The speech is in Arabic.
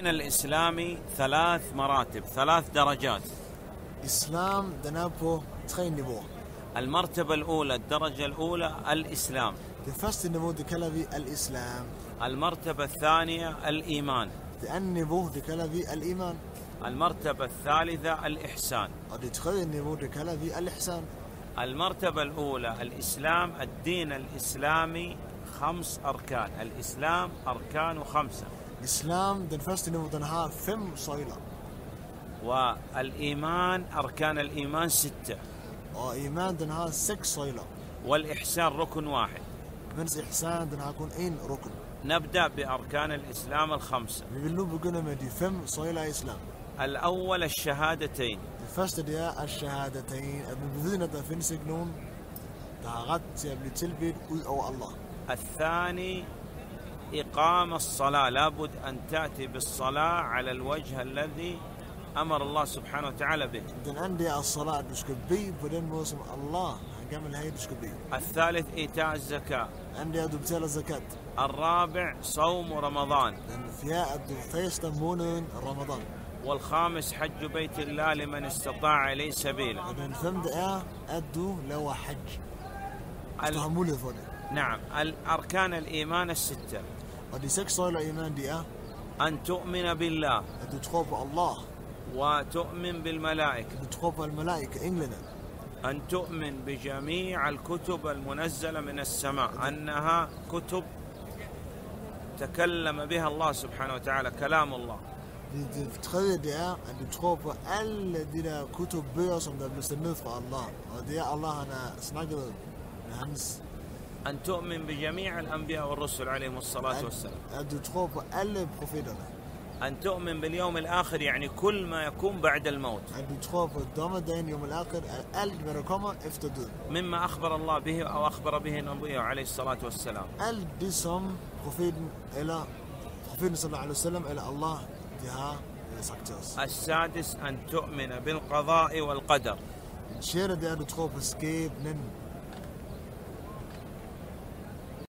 الدين الإسلامي ثلاث مراتب ثلاث درجات er på tre nivåer. المرتبة الأولى الدرجة الأولى الإسلام første niveau det kalder vi al-Islam. المرتبة الثانية الإيمان andet niveau det kalder vi al-Iman. المرتبة الثالثة الإحسان Og det tredje niveau kalder vi al-Ihsan. المرتبة الأولى الإسلام الدين الإسلامي خمس أركان الإسلام أركان خمسة الاسلام دن فرست نمو دن هار فم صيلة والإيمان أركان الإيمان ستة. آه، وايمان دن هار سك صيلة والإحسان ركن واحد. منز إحسان دن هاكون اين ركن. نبدأ بأركان الإسلام الخمسة. بيقولوا بقولنا ما دي فم صيلة إسلام. الأول الشهادتين. الفاست دي الشهادتين. بيقولنا دا فين سيقنون دا غد تيابلي تلبيد أو الله. الثاني إقام الصلاة. لابد أن تأتي بالصلاة على الوجه الذي أمر الله سبحانه وتعالى به. إذن عندي الصلاة بشكبي بلين موسم الله الثالث إيتاء الزكاة. عندي أدبتال الزكاة. الرابع صوم رمضان. لأن في أدبتال تمونين رمضان. والخامس حج بيت الله لمن استطاع إليه سبيلا أدو لو حج. استهمولي فوني. نعم الأركان الإيمان الستة. إيمان أن تؤمن بالله. الله. وتؤمن بالملائكة. الملائكة أن تؤمن بجميع الكتب المنزلة من السماء. أنها كتب تكلم بها الله سبحانه وتعالى كلام الله. كتب الله الله أن تؤمن بجميع الأنبياء والرسل عليهم الصلاة والسلام. أن تؤمن باليوم الآخر يعني كل ما يكون بعد الموت. يوم الآخر مما أخبر الله به أو أخبر به النبي عليه الصلاة والسلام. إلى صلى الله عليه وسلم إلى الله السادس أن تؤمن بالقضاء والقدر.